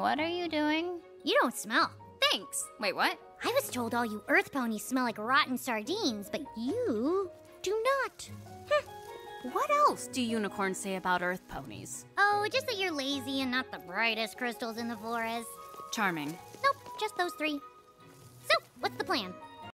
What are you doing? You don't smell. Thanks. Wait, what? I was told all you Earth ponies smell like rotten sardines, but you do not. Hmm. What else do unicorns say about Earth ponies? Oh, just that you're lazy and not the brightest crystals in the forest. Charming. Nope, just those three. So, what's the plan?